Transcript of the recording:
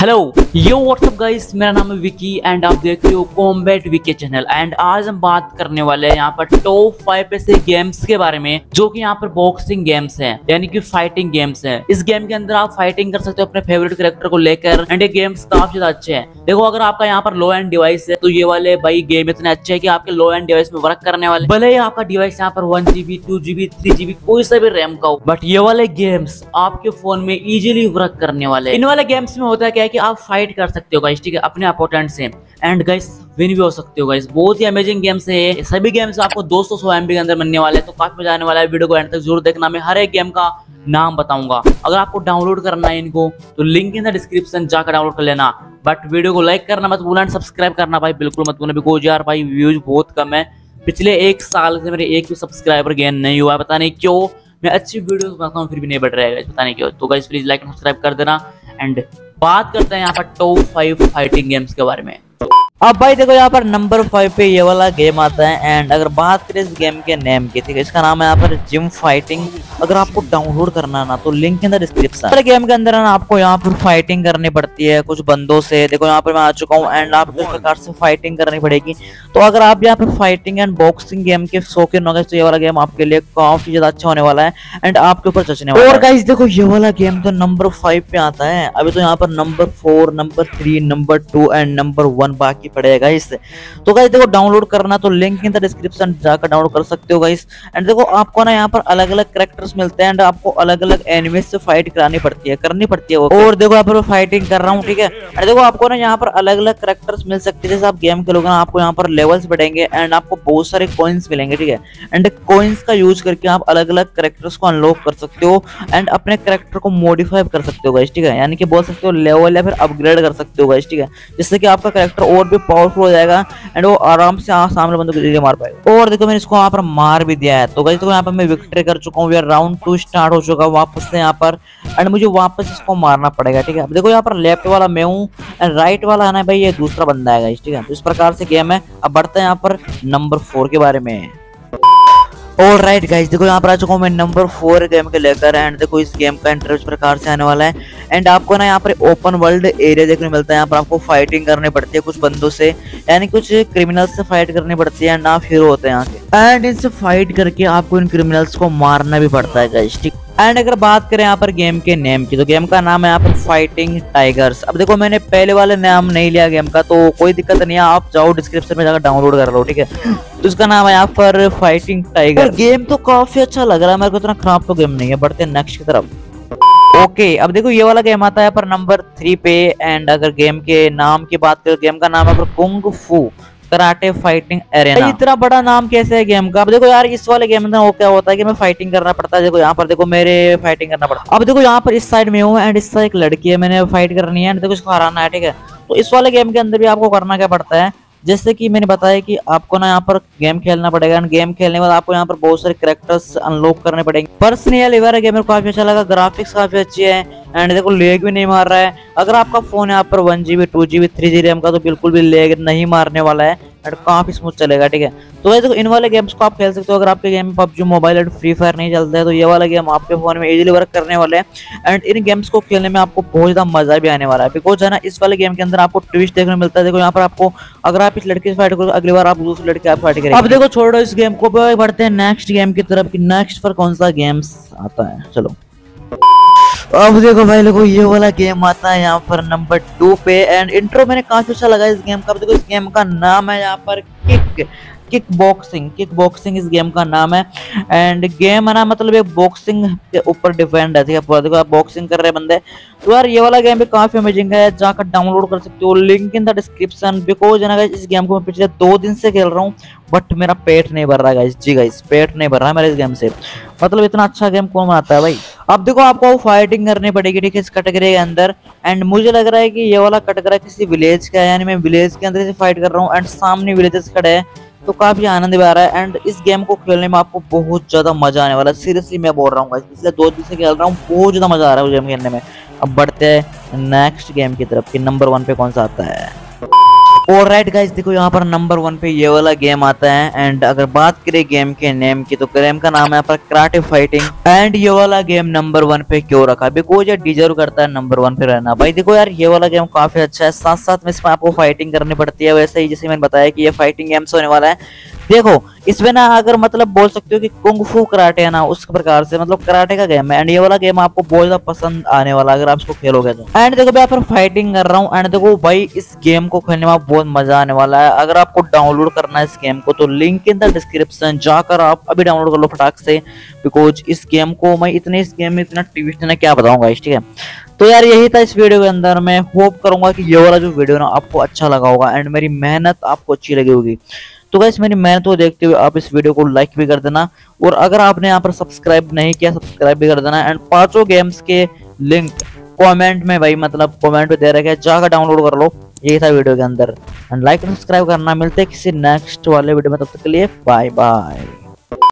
Hello यो WhatsApp guys मेरा नाम है विकी एंड आप देख रहे हो कॉम्बैट विकी चैनल एंड आज हम बात करने वाले हैं यहाँ पर टॉप फाइव ऐसे गेम्स के बारे में, जो कि यहाँ पर बॉक्सिंग गेम्स हैं, यानी कि फाइटिंग गेम्स हैं. इस गेम के अंदर आप फाइटिंग कर सकते हो अपने फेवरेट कैरेक्टर को लेकर एंड ये गेम्स काफ़ी ज़्यादा अच्छे हैं. देखो, अगर आपका यहाँ पर लो एंड डिवाइस है तो ये वाले भाई गेम इतने अच्छे है की आपके लो एंड डिवाइस में वर्क करने वाले भले ही आपका डिवाइस यहाँ पर one GB two GB three GB कोई सा भी रैम का हो बट ये वाले गेम्स आपके फ़ोन में इजिली वर्क करने वाले इन वाले गेम्स में होता है क्या कि आप फाइट कर सकते हो गाइस ठीक है? अपने अपोनेंट से। एंड गाइस विन भी हो सकते हो गाइस बहुत ही अमेजिंग गेम्स है सभी गेम्स आपको 200 सौ एमबी के अंदर मिलने वाले तो काफ़ी मज़ा आने वाला है वीडियो को एंड तक ज़रूर देखना। मैं हर एक गेम का नाम बताऊँगा। अगर आपको डाउनलोड करना है इनको तो लिंक इन द डिस्क्रिप्शन जाकर डाउनलोड कर लेना। बट वीडियो को लाइक करना मत भूलना सब्सक्राइब करना भाई, बिल्कुल मत भूलना। बिकॉज़ यार भाई व्यूज़ बहुत कम है। पिछले एक साल से मेरे एक भी सब्सक्राइबर गेन नहीं हुआ पता नहीं क्यों। मैं अच्छी वीडियोस बनाता हूँ, फिर भी नहीं बढ़ रहा है पता नहीं क्यों। तो गाइस प्लीज़ लाइक सब्सक्राइब कर देना। एंड बात करते हैं यहाँ पर टॉप फाइव फाइटिंग गेम्स के बारे में। अब भाई देखो यहाँ पर नंबर फाइव पे ये वाला गेम आता है एंड अगर बात करें इस गेम के नेम की ठीक है इसका नाम है यहाँ पर जिम फाइटिंग अगर आपको डाउनलोड करना ना तो link in the description game के अंदर ना आपको यहाँ पर फाइटिंग करनी पड़ती है कुछ बंदों से। देखो यहाँ पर मैं आ चुका हूँ एंड आपको इस प्रकार से फाइटिंग करनी पड़ेगी। तो अगर आप यहाँ पर फाइटिंग एंड बॉक्सिंग गेम के शौकीन हो गए तो ये वाला गेम आपके लिए काफ़ी ज़्यादा अच्छा होने वाला है एंड आपके ऊपर चचने वाला और गाइस देखो ये वाला गेम तो नंबर फाइव पे आता है। अभी तो यहाँ पर number four number three number two and number one बाकी पड़ेगा इससे तो गाइस देखो डाउनलोड करना तो लिंक इन द डिस्क्रिप्शन जाकर डाउनलोड कर सकते हो गाइस एंड देखो, आपको ना यहाँ पर अलग अलग करेक्टर्स मिलते हैं एंड आपको अलग अलग एनिमेज से फाइट करानी पड़ती है, करनी पड़ती है और देखो, यहाँ पर फाइटिंग कर रहा हूँ, ठीक है? एंड देखो, आपको ना यहाँ पर अलग अलग करेक्टर्स मिल सकते हैं। जैसे आप गेम खेलोगे ना, आपको यहाँ पर लेवल्स बढ़ेंगे एंड आपको बहुत सारे कॉइन्स मिलेंगे, ठीक है? एंड कॉइन्स का यूज़ करके आप अलग अलग करेक्टर्स को अनलॉक कर सकते हो एंड अपने करेक्टर को मॉडिफाई कर सकते हो गाइस ठीक है? यानी कि बोल सकते हो लेवल या फिर अपग्रेड कर सकते हो गाइस ठीक है? जिससे कि आपका करेक्टर और भी पावरफुल हो जाएगा एंड वो आराम से सामने बंदों को मार पाएगा। और देखो मैंने इसको यहाँ पर मार भी दिया है। तो गाइस देखो यहाँ पर मैं विक्ट्री कर चुका हूँ। राउंड टू स्टार्ट हो चुका वापस से यहाँ पर। एंड मुझे वापस इसको मारना पड़ेगा, ठीक है? देखो यहाँ पर लेफ़्ट वाला मैं हूँ एंड राइट वाला है ना भाई, ये दूसरा बंदा है ठीक है? तो इस प्रकार से गेम है। अब बढ़ते हैं यहाँ पर नंबर फोर के बारे में। ऑल राइट गाइज़ देखो यहाँ पर आ चुका हूँ मैं नंबर फोर गेम के लेकर एंड देखो इस गेम का इंटरेस्ट प्रकार से आने वाला है। एंड आपको ना यहाँ पर ओपन वर्ल्ड एरिया देखने को मिलता है। यहाँ पर आपको फाइटिंग करनी पड़ती है कुछ बंदों से। यानी कुछ क्रिमिनल्स से फाइट करनी पड़ती है एंड आप हीरो होते हैं यहाँ के। एंड इनसे फाइट करके आपको इन क्रिमिनल्स को मारना भी पड़ता है गाइज़ ठीक? एंड अगर बात करें यहाँ पर गेम के नेम की तो गेम का नाम है यहाँ पर फाइटिंग टाइगर्स अब देखो मैंने पहले वाले नाम नहीं लिया गेम का तो कोई दिक्कत नहीं है आप जाओ डिस्क्रिप्शन में जाकर डाउनलोड कर लो ठीक है? तो इसका नाम है यहाँ पर फाइटिंग टाइगर गेम तो काफ़ी अच्छा लग रहा है मेरे को इतना खराब तो गेम नहीं है बढ़ते नेक्स्ट की तरफ़। ओके okay, अब देखो ये वाला गेम आता है पर नंबर थ्री पे एंड अगर गेम के नाम की बात करें गेम का नाम है पर kung fu karate fighting arena इतना बड़ा नाम कैसे है गेम का? अब देखो यार, इस वाले गेम में वो क्या होता है कि मैं फाइटिंग करना पड़ता है। देखो यहाँ पर, देखो मेरे फाइटिंग करना पड़ता है। अब देखो यहाँ पर इस साइड में हूँ एंड इस साइड एक लड़की है, मैंने फाइट करनी है एंड देखो इसको हराना है, ठीक है? तो इस वाले गेम के अंदर भी आपको करना क्या पड़ता है? जैसे कि मैंने बताया कि आपको ना यहाँ पर गेम खेलना पड़ेगा एंड गेम खेलने के बाद आपको यहाँ पर बहुत सारे करेक्टर्स अनलॉक करने पड़ेंगे। पर्सनली वाला गेम काफ़ी अच्छा लगा ग्राफिक्स काफ़ी अच्छी है एंड देखो लेग भी नहीं मार रहा है। अगर आपका फ़ोन यहाँ पर one GB two GB three G RAM का तो बिल्कुल भी लेग नहीं मारने वाला है। एंड काफ़ी स्मूथ चलेगा, ठीक है? तो देखो, इन वाले गेम्स को आप खेल सकते हो, अगर आपके गेम में PUBG mobile and free fire नहीं चलता है तो ये वाला गेम आपके फ़ोन में इजीली वर्क करने वाले हैं। एंड इन गेम्स को खेलने में आपको बहुत ज़्यादा मज़ा भी आने वाला है बिकॉज़ है ना, इस वाले गेम के अंदर आपको ट्विस्ट देखने मिलता है। देखो, यहाँ पर आपको, अगर आप इस लड़के से फाइट करो अगली बार आप दूसरे लड़के आप फाइट करेंगे। अब देखो, छोड़ो इस गेम को बढ़ते हैं नेक्स्ट गेम की तरफ़ नेक्स्ट पर कौन सा गेम्स आता है? चलो। अब देखो भाई लोगों, ये वाला गेम आता है यहाँ पर नंबर टू पे। एंड इंट्रो मैंने काफ़ी अच्छा लगा इस गेम का। देखो, इस गेम का नाम है यहाँ पर kick kick boxing kick boxing इस गेम का नाम है। एंड गेम है ना मतलब एक बॉक्सिंग के ऊपर डिपेंड है। ठीक है आप बॉक्सिंग कर रहे बंदे। तो यार ये वाला गेम भी काफ़ी अमेजिंग है जाकर डाउनलोड कर सकते हो। Link in the description because है ना इस गेम को मैं पिछले दो दिन से खेल रहा हूँ बट मेरा पेट नहीं भर रहा है जी गाइस पेट नहीं भर रहा है मेरे इस गेम से। मतलब इतना अच्छा गेम कौन बनाता है भाई? अब देखो, आपको फाइटिंग करनी पड़ेगी, ठीक है, इस कैटेगरी के अंदर। एंड मुझे लग रहा है कि ये वाला कैटेगरी किसी विलेज का है, यानी मैं विलेज के अंदर से फाइट कर रहा हूँ एंड सामने विलेजेस खड़े हैं। तो काफ़ी आनंद भी आ रहा है एंड इस गेम को खेलने में आपको बहुत ज़्यादा मज़ा आने वाला है। सीरियसली मैं बोल रहा हूँ इसलिए दो दिन से खेल रहा हूँ, बहुत ज़्यादा मज़ा आ रहा है उस गेम खेलने में। अब बढ़ते हैं नेक्स्ट गेम की तरफ़ कि नंबर वन पे कौन सा आता है। और राइट गाइज़ देखो यहाँ पर नंबर वन पे ये वाला गेम आता है एंड अगर बात करें गेम के नेम की तो गेम का नाम है यहाँ पर कराटे फाइटिंग एंड ये वाला गेम नंबर वन पे क्यों रखा? बिकॉज़ ये डिजर्व करता है नंबर वन पे रहना। भाई, देखो यार, ये वाला गेम काफ़ी अच्छा है। साथ साथ में इसमें आपको फाइटिंग करनी पड़ती है, वैसे ही जैसे मैंने बताया कि ये फाइटिंग गेम्स होने वाला है। देखो, इसमें ना अगर मतलब बोल सकते हो कि कुंग फू कराटे है ना, उस प्रकार से मतलब कराटे का गेम है। एंड ये वाला गेम आपको बहुत ज़्यादा पसंद आने वाला अगर आप इसको खेलोगे तो। एंड देखो मैं पर फाइटिंग कर रहा हूँ एंड देखो भाई, इस गेम को खेलने में बहुत मज़ा आने वाला है। अगर आपको डाउनलोड करना है इस गेम को तो लिंक इन द डिस्क्रिप्शन जाकर आप अभी डाउनलोड कर लो फटाक से। बिकॉज़ इस गेम को मैं इतने, इस गेम में इतना ट्विस्ट ने क्या बताऊँगा ठीक है? तो यार, यही था इस वीडियो के अंदर। मैं होप करूँगा कि ये वाला जो वीडियो ना, आपको अच्छा लगा होगा एंड मेरी मेहनत आपको अच्छी लगी होगी। तो गैस मेरी मेहनत को देखते हुए आप इस वीडियो को लाइक भी कर देना और अगर आपने यहाँ पर सब्सक्राइब नहीं किया सब्सक्राइब भी कर देना एंड पाँचों गेम्स के लिंक कमेंट में भाई मतलब कमेंट में दे रखे जाकर डाउनलोड कर लो यही था वीडियो के अंदर एंड लाइक सब्सक्राइब करना। मिलते किसी नेक्स्ट वाले वीडियो में, तब तक के लिए बाय बाय